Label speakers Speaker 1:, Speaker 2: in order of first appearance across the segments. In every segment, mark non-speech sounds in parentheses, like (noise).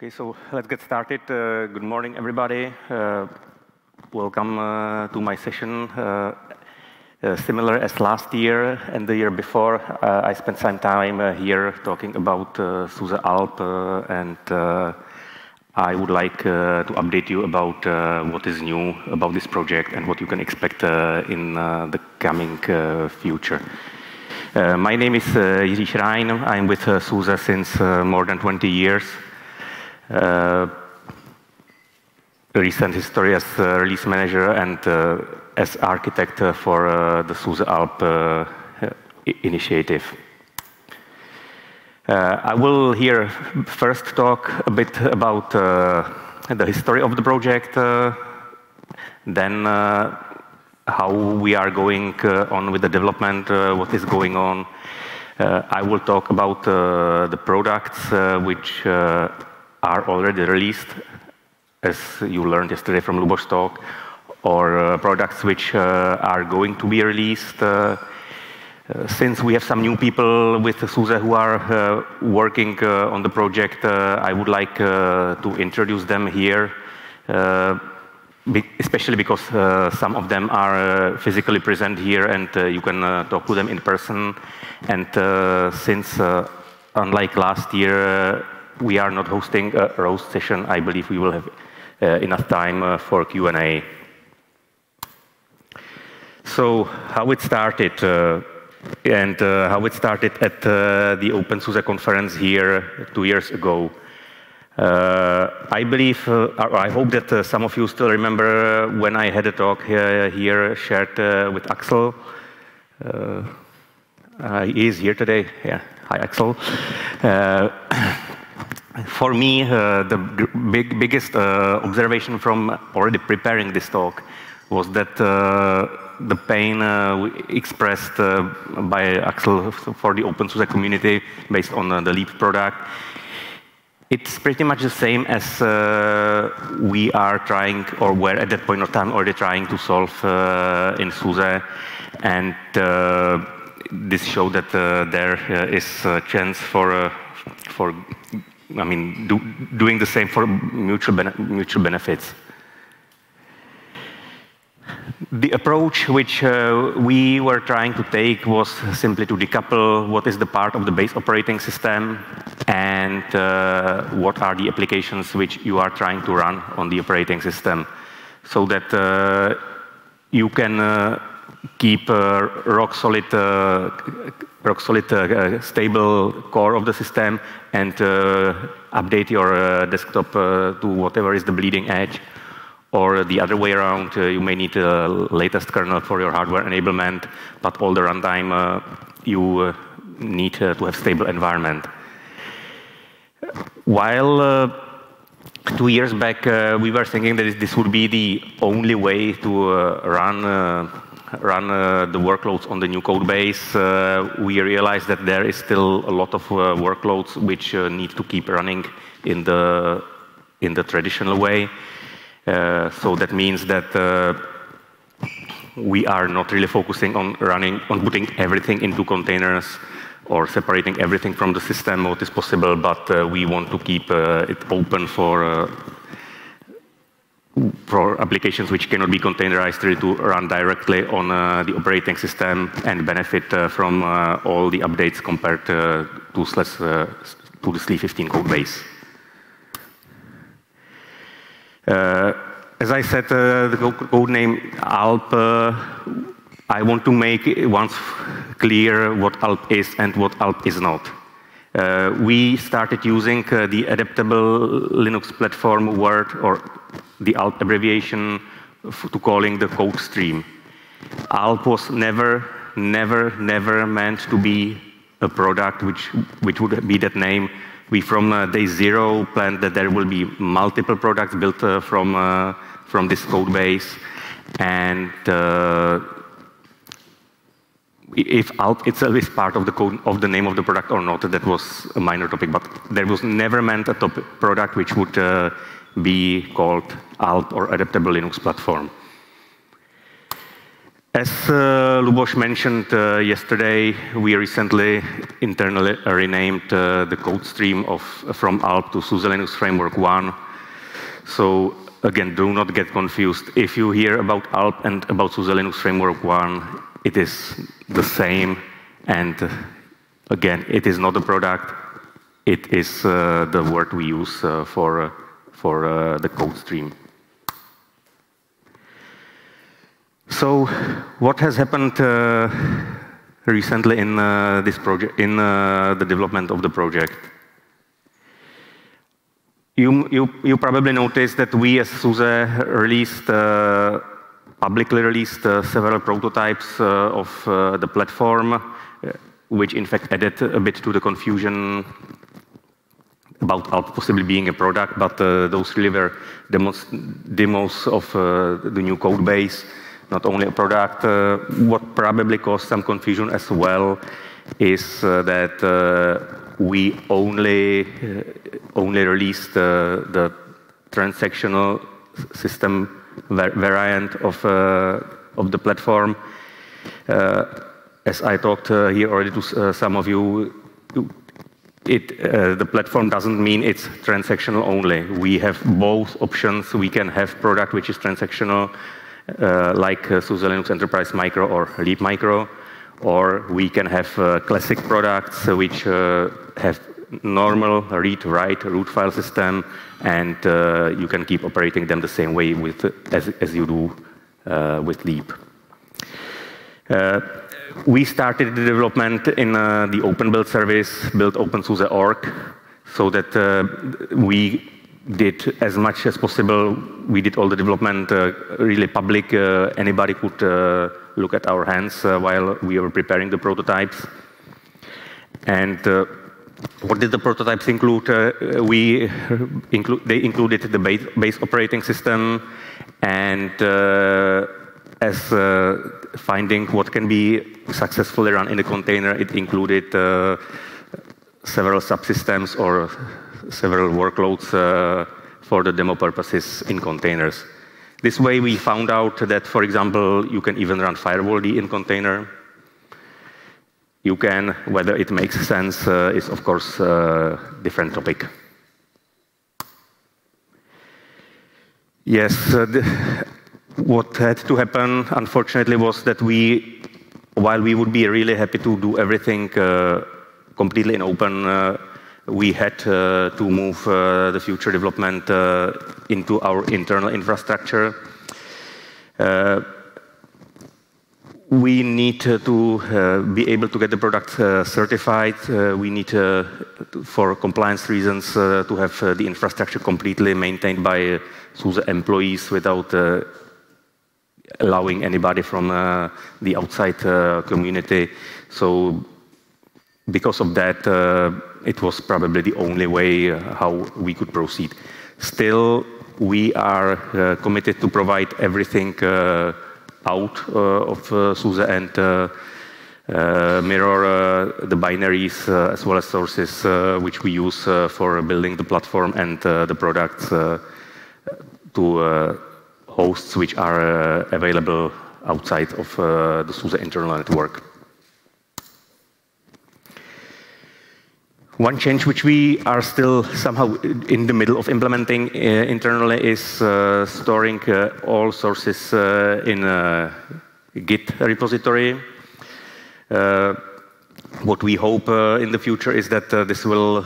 Speaker 1: Okay, so let's get started. Uh, good morning, everybody. Uh, welcome uh, to my session. Similar as last year and the year before, I spent some time here talking about SUSE Alp, and I would like to update you about what is new about this project and what you can expect in the coming future. My name is Jiří Šráin. I'm with SUSE since more than 20 years. Uh, recent history as uh, release manager and uh, as architect for the SUSE Alp initiative. I will here first talk a bit about the history of the project, then how we are going on with the development, what is going on. I will talk about the products which are already released, as you learned yesterday from Luboš's talk, or uh, products which uh, are going to be released. Uh, since we have some new people with SUSE who are working on the project, I would like to introduce them here, especially because some of them are physically present here, and you can talk to them in person. And since, unlike last year, we are not hosting a roast session, I believe we will have uh, enough time uh, for Q&A. So how it started, uh, and how it started at the OpenSUSE conference here two years ago. I believe, or I hope that some of you still remember when I had a talk here shared with Axel. He is here today. Yeah. Hi, Axel. For me, uh, the big, biggest uh, observation from already preparing this talk was that uh, the pain expressed by Axel for the OpenSUSE community based on the Leap product, it's pretty much the same as we are trying or were at that point of time already trying to solve in SUSE. And this showed that there is a chance for, for, I mean, doing the same for mutual mutual benefits. The approach which uh, we were trying to take was simply to decouple what is the part of the base operating system and uh, what are the applications which you are trying to run on the operating system, so that uh, you can keep a rock solid uh, uh, stable core of the system and uh, update your desktop to whatever is the bleeding edge. Or the other way around, you may need the latest kernel for your hardware enablement, but all the runtime, you need to have stable environment. While two years back, we were thinking that this would be the only way to run Uh, the workloads on the new code base, uh, we realized that there is still a lot of uh, workloads which need to keep running in the traditional way. So that means that we are not really focusing on running on putting everything into containers or separating everything from the system what is possible, but we want to keep it open for applications which cannot be containerized really to run directly on uh, the operating system and benefit uh, from uh, all the updates compared to the SLE15 code base. As I said, the code name Alp, I want to make once clear what Alp is and what Alp is not. We started using the adaptable Linux platform word or the abbreviation to calling the code stream. Alp was never never, never meant to be a product which which would be that name. We from uh, day zero planned that there will be multiple products built uh, from uh, from this code base. And if Alp itself is part of the code of the name of the product or not, that was a minor topic, but there was never meant a product which would be called Alp or adaptable Linux platform. As uh, Lubos mentioned uh, yesterday, we recently internally renamed uh, the code stream of, from ALP to SUSE Linux Framework 1. So again, do not get confused. If you hear about ALP and about SUSE Linux Framework 1, it is the same. And again, it is not a product. It is uh, the word we use uh, for, uh, for uh, the code stream. So, what has happened uh, recently in this project, in the development of the project? You, you, you probably noticed that we as SUSE released, uh, publicly released uh, several prototypes uh, of uh, the platform, uh, which in fact added a bit to the confusion about ALP possibly being a product, but uh, those really were demos, demos of the new code base, not only a product. what probably caused some confusion as well is that we only uh, only released the, the transactional system variant of uh, of the platform. Uh, as I talked here already to some of you, it, uh, the platform doesn't mean it's transactional only. We have both options. We can have product which is transactional, uh, like uh, SUSE Linux Enterprise Micro or Leap Micro, or we can have uh, classic products which uh, have normal read-write root file system, and uh, you can keep operating them the same way with, as, as you do uh, with Leap. Uh, we started the development in uh, the open build service, built OpenSUSE.org, so that we did as much as possible. We did all the development uh, really public. Uh, anybody could uh, look at our hands while we were preparing the prototypes. And what did the prototypes include? Uh, we include, they included the base, base operating system and uh, as uh, finding what can be successfully run in a container, it included several subsystems or several workloads uh, for the demo purposes in containers. This way we found out that, for example, you can even run firewall in container. You can, whether it makes sense uh, is of course a different topic. Yes, uh, what had to happen, unfortunately, was that we, while we would be really happy to do everything uh, completely in open uh, we had uh, to move uh, the future development uh, into our internal infrastructure. we need to be able to get the product certified. we need, for compliance reasons, to have the infrastructure completely maintained by SUSE employees without allowing anybody from uh, the outside uh, community. So because of that, uh, it was probably the only way uh, how we could proceed. Still, we are uh, committed to provide everything out of uh, SUSE and mirror the binaries as well as sources which we use for building the platform and the products to hosts which are available outside of the SUSE internal network. One change which we are still somehow in the middle of implementing uh, internally is uh, storing uh, all sources uh, in a Git repository. Uh, what we hope uh, in the future is that this will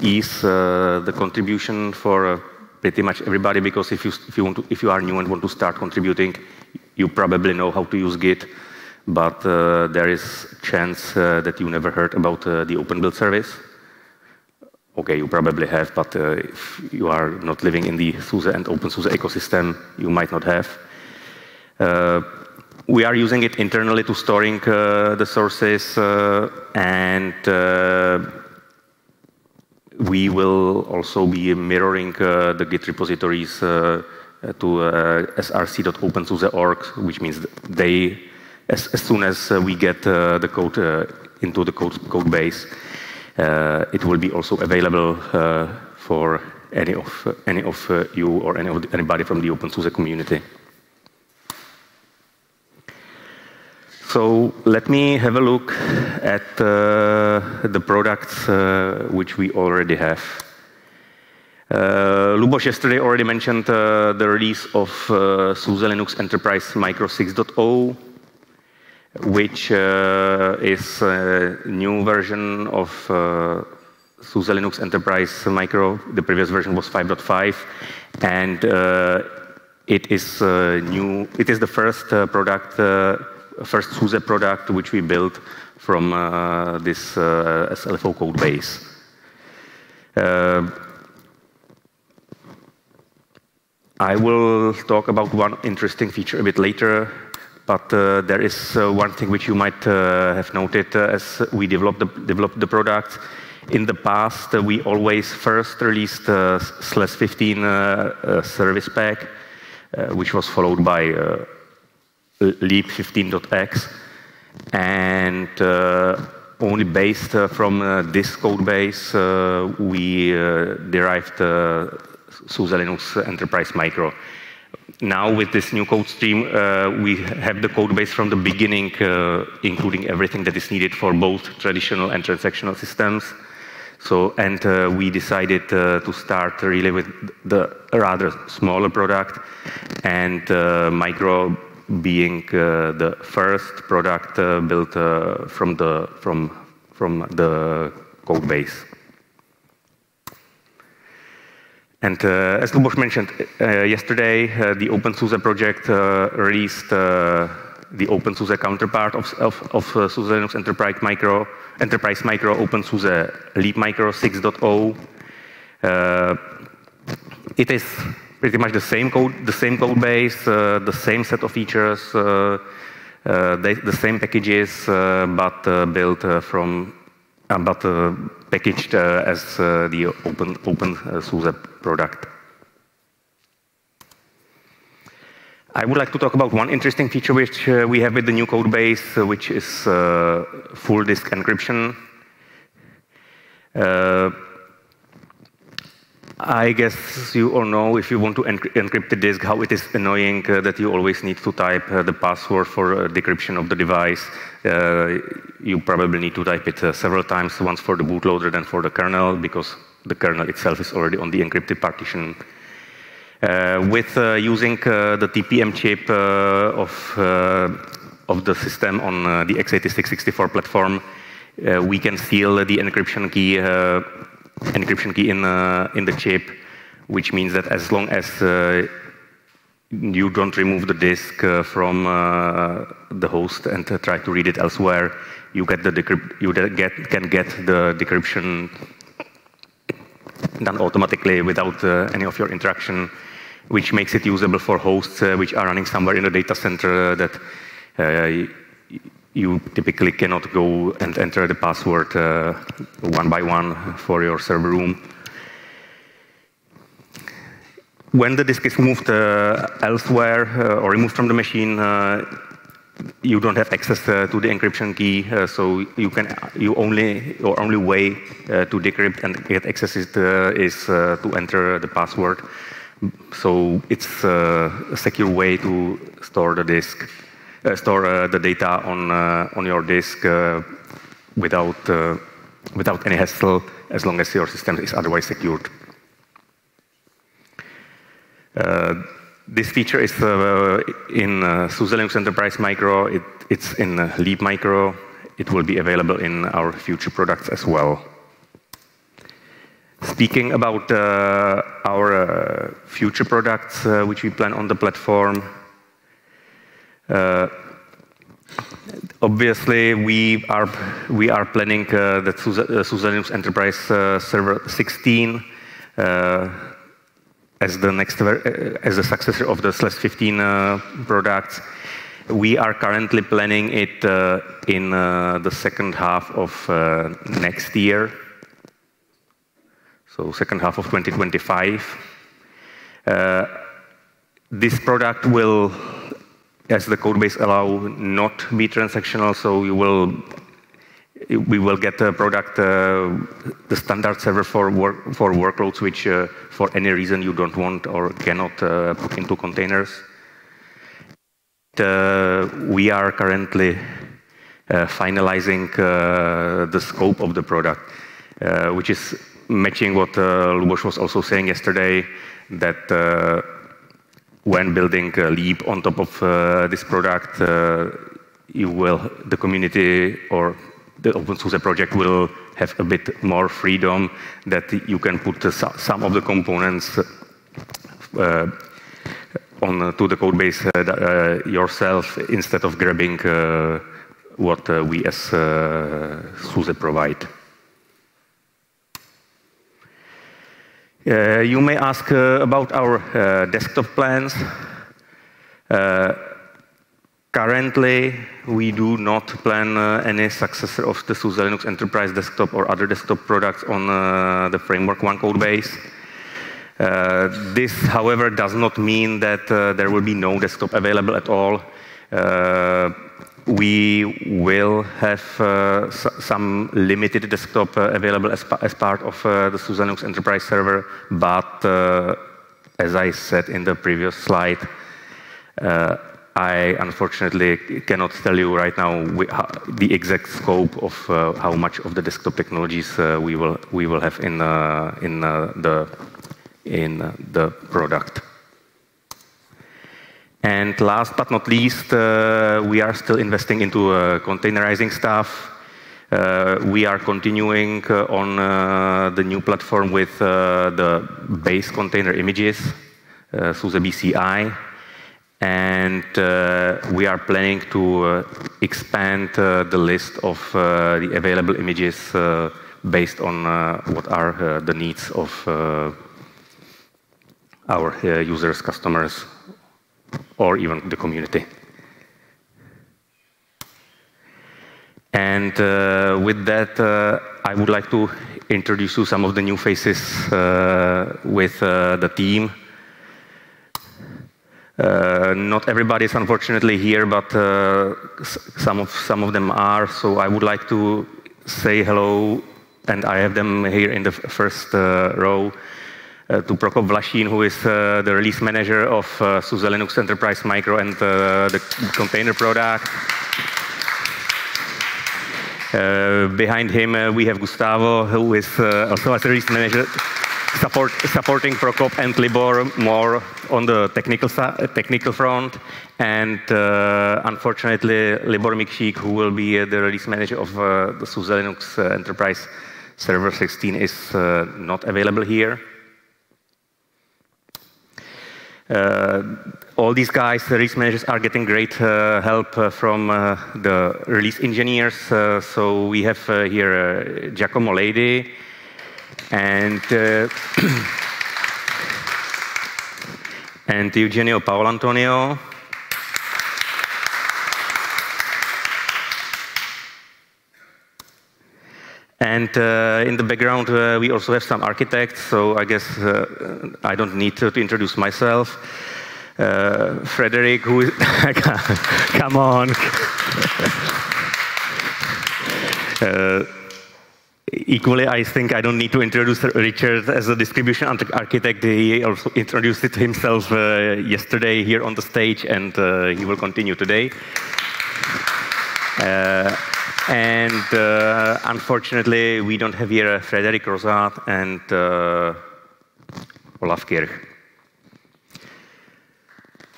Speaker 1: ease the contribution for pretty much everybody because if you, if, you want to, if you are new and want to start contributing, you probably know how to use Git, but there is a chance that you never heard about the Open Build service. Okay, you probably have, but uh, if you are not living in the SUSE and OpenSUSE ecosystem, you might not have. Uh, we are using it internally to storing uh, the sources, uh, and uh, we will also be mirroring uh, the Git repositories to src.opensuse.org, which means they, as, as soon as we get the code into the code, code base, uh, it will be also available uh, for any of, any of uh, you or any of anybody from the OpenSUSE community. So let me have a look at uh, the products uh, which we already have. Uh, Luboš yesterday already mentioned uh, the release of uh, SUSE Linux Enterprise Micro 6.0, which uh, is a new version of uh, SUSE Linux Enterprise Micro. The previous version was 5.5, and uh, it is new. It is the first product first SUSE product which we built from uh, this uh, SLFO code base. Uh, I will talk about one interesting feature a bit later, but uh, there is uh, one thing which you might uh, have noted as we developed the, developed the product. In the past, we always first released uh, SLES 15 service pack, which was followed by leap 15.x and uh, only based uh, from uh, this code base uh, we uh, derived uh, SUSE Linux Enterprise Micro. Now with this new code stream we have the code base from the beginning including everything that is needed for both traditional and transactional systems. So, and uh, we decided uh, to start really with the rather smaller product and uh, micro being uh, the first product uh, built uh, from the from from the code base. And uh, as Luboš mentioned uh, yesterday, uh, the OpenSUSE project released the OpenSUSE counterpart of, of, of SUSE Linux Enterprise Micro, Enterprise Micro OpenSUSE Leap Micro 6.0. it is pretty much the same code, the same code base, uh, the same set of features, uh, uh the same packages, uh, but built from, but packaged as the open open SUSE product. I would like to talk about one interesting feature which uh, we have with the new code base, uh, which is uh, full disk encryption. I guess you all know if you want to encrypt the disk, how it is annoying uh, that you always need to type uh, the password for uh, decryption of the device. Uh, you probably need to type it uh, several times, once for the bootloader, then for the kernel, because the kernel itself is already on the encrypted partition. Uh, with using the TPM chip of, of the system on the x86-64 platform, we can seal the encryption key encryption key in, uh, in the chip, which means that as long as uh, you don't remove the disk uh, from uh, the host and uh, try to read it elsewhere, you get the you get can get the decryption done automatically without uh, any of your interaction, which makes it usable for hosts which are running somewhere in a data center that you typically cannot go and enter the password uh, one by one for your server room. When the disk is moved uh, elsewhere uh, or removed from the machine, uh, you don't have access uh, to the encryption key, uh, so you can you only your only way to decrypt and get access is, is to enter the password. So it's a secure way to store the disk. Uh, store uh, the data on uh, on your disk without without any hassle, as long as your system is otherwise secured. this feature is in SUSE Linux Enterprise Micro. It, it's in Leap Micro. It will be available in our future products as well. Speaking about uh, our uh, future products, uh, which we plan on the platform, Uh, obviously, we are we are planning uh, the SUSE uh, Enterprise uh, Server 16 uh, as the next as the successor of the SLES 15 products. We are currently planning it in the second half of next year, so second half of 2025. Uh, this product will as the code base allow not be transactional, so you will we will get a product, uh, the standard server for work, for workloads which uh, for any reason you don't want or cannot uh, put into containers. Uh, we are currently finalizing the scope of the product, which is matching what Luboš was also saying yesterday, that when building a Leap on top of uh, this product, uh, the community or the open source project will have a bit more freedom that you can put some of the components uh, on to the code base yourself instead of grabbing what we as SUSE provide. Uh, you may ask uh, about our uh, desktop plans. Currently, we do not plan any successor of the SUSE Linux Enterprise Desktop or other desktop products on the Framework One code base. This, however, does not mean that there will be no desktop available at all. We will have uh, some limited desktop uh, available as part of uh, the SUSE Linux Enterprise Server. But as I said in the previous slide, I unfortunately cannot tell you right now the exact scope of how much of the desktop technologies we will we will have in the product. And last but not least, uh, we are still investing into uh, containerizing stuff. Uh, we are continuing on the new platform with the base container images, SUSE BCI. And we are planning to expand the list of the available images based on what are the needs of our users, customers, or even the community. And uh, with that, uh, I would like to introduce you some of the new faces uh, with uh, the team. Not everybody is unfortunately here, but some of them are. So I would like to say hello, and I have them here in the first row, Eh, to Prokop Vlašín, who is eh, the release manager of eh, SUSE Linux Enterprise Micro and the container product. Behind him, we have Gustavo, who is also a release manager, supporting Prokop and Libor more on the technical technical front. And unfortunately, Libor Mikšík, who will be the release manager of the SUSE Linux Enterprise Server 16, is not available here. Uh, all these guys, the release managers, are getting great uh, help uh, from the release engineers. So we have here Giacomo Lady and (clears throat) and Eugenio Paolantonio. Uh, in the background, uh, we also have some architects. So I guess uh, I don't need to introduce myself. Frederick, who is (laughs) come on. Equally, I think I don't need to introduce Richard as a distribution architect. He also introduced it himself yesterday here on the stage, and he will continue today. Uh, unfortunately, we don't have here uh, Frédéric Crozat and uh, Olaf Kirch.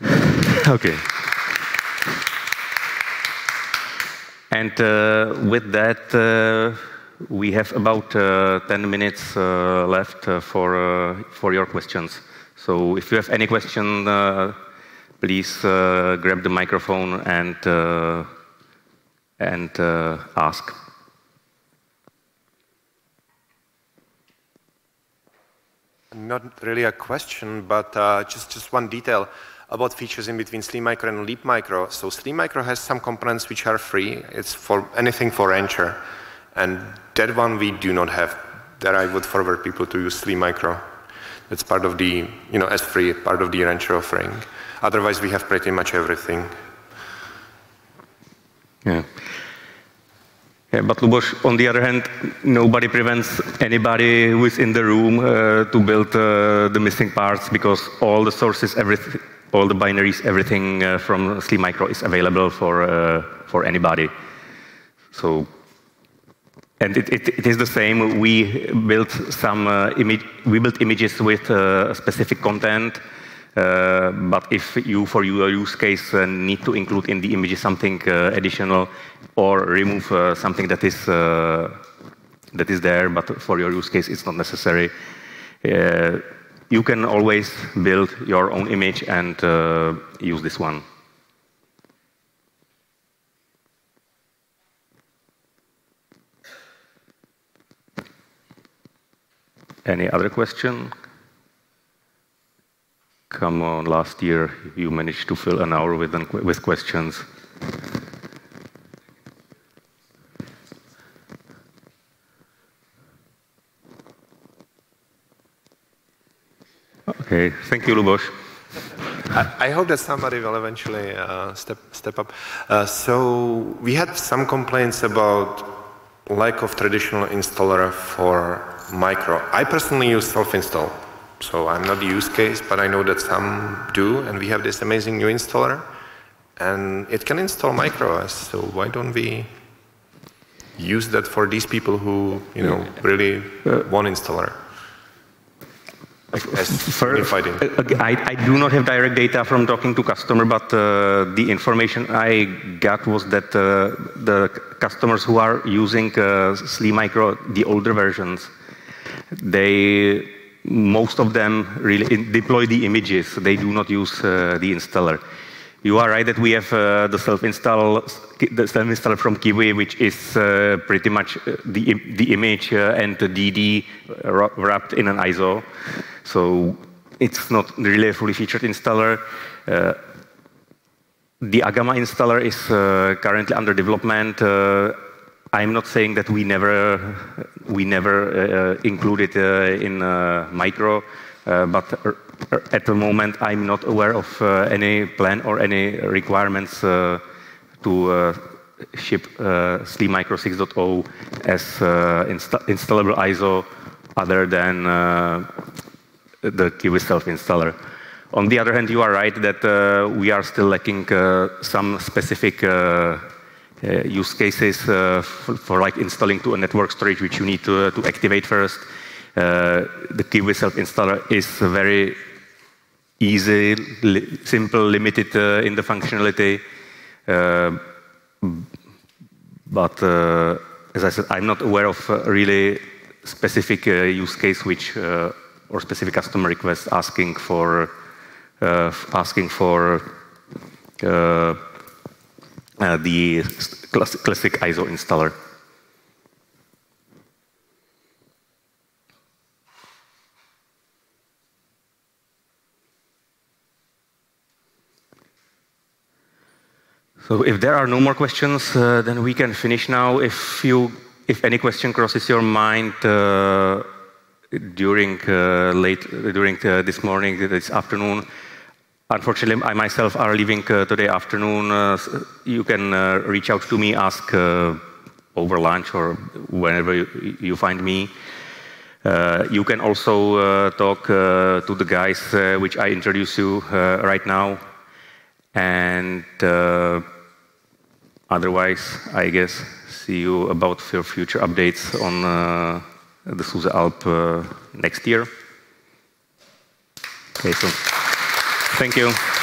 Speaker 1: (sighs) Okay. And uh, with that, we have about 10 minutes left for your questions. So if you have any question, please grab the microphone and Uh, ask.
Speaker 2: Not really a question, but uh, just just one detail about features in between Slim SLE Micro and Leap Micro. So, Slim SLE Micro has some components which are free. It's for anything for Rancher. And that one we do not have. That I would forward people to use Slim SLE Micro. It's part of the, you know, as free, part of the Rancher offering. Otherwise, we have pretty much everything.
Speaker 1: Yeah. Luboš, on the other hand, nobody prevents anybody who is in the room to build the missing parts because all the sources, everything, all the binaries, everything from SLE Micro is available for for anybody. So, and it, it, it is the same. We built some uh. We built images with uh, specific content. Uh, but if you, for your use case, uh, need to include in the image something uh, additional or remove uh, something that is that is there, but for your use case, it's not necessary. you can always build your own image and use this one. Any other question? Come on, last year you managed to fill an hour with, with questions. Okay, thank you, Luboš.
Speaker 2: I, I, hope that somebody will eventually uh, step step up. Uh, so we had some complaints about lack of traditional installer for micro. I personally use self-install, so I'm not the use case, but I know that some do, and we have this amazing new installer, and it can install microOS. So why don't we use that for these people who you know really want installer? (laughs)
Speaker 1: For, uh, I, I, do not have direct data from talking to customer, but uh, the information I got was that uh, the customers who are using uh, SLE Micro, the older versions, they most of them really deploy the images. They do not use uh, the installer. You are right that we have uh, the self-install the self-installer from Kiwi, which is uh, pretty much uh, the the image uh, and the DD wrapped in an ISO. So it's not really a fully featured installer. Uh, the Agama installer is currently under development. I'm not saying that we never we never uh, include it uh, in uh, micro, but at the moment I'm not aware of any plan or any requirements to ship uh, Micro 6.0 as insta installable ISO other than the Kiwi self-installer. On the other hand, you are right that uh, we are still lacking uh, some specific uh, uh, use cases uh, for, for, like installing to a network storage, which you need to, uh, to activate first. the Kiwi self-installer is very easy, li simple, limited in the functionality. but as I said, I'm not aware of really specific use case which or specific customer request asking for uh, asking for uh, uh, the classic ISO installer. So if there are no more questions, uh, then we can finish now. If you, if any question crosses your mind uh, during uh, late, during uh, this morning, this afternoon, Unfortunately, I myself are leaving uh, today afternoon. Uh, you can uh, reach out to me, ask uh, over lunch or whenever you, you find me. Uh, you can also uh, talk to the guys which I introduce you right now. And otherwise, I guess, see you about your future updates on the SUSE Alp next year. Okay, so. Thank you.